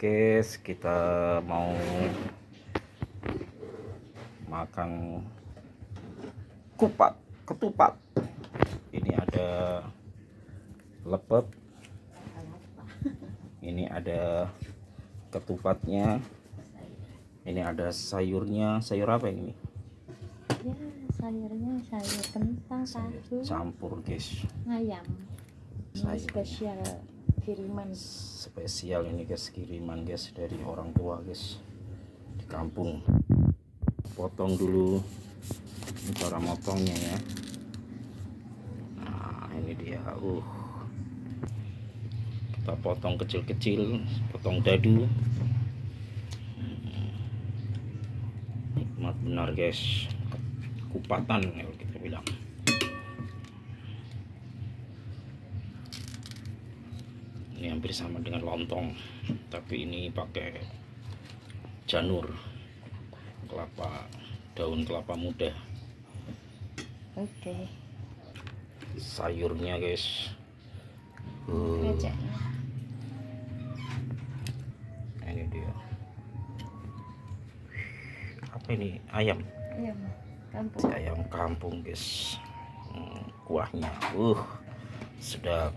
guys kita mau makan kupat ketupat. Ini ada lepet. Ini ada ketupatnya. Ini ada sayurnya. Sayur apa ini? Ya sayurnya sayur kentang tahu campur guys. Ayam. Ini Sayur. spesial kiriman. Spesial ini guys kiriman guys dari orang tua guys di kampung. Potong dulu ini cara motongnya ya. Nah ini dia. Uh. Kita potong kecil-kecil potong dadu. Hmm. nikmat benar guys. Kupatan kalau kita bilang ini hampir sama dengan lontong. Tapi ini pakai janur kelapa daun kelapa muda. Oke. Sayurnya guys. Uh, ini dia. Apa ini? Ayam. Ayam. Kampung. Ayam kampung guys. Hmm, kuahnya. Uh sedap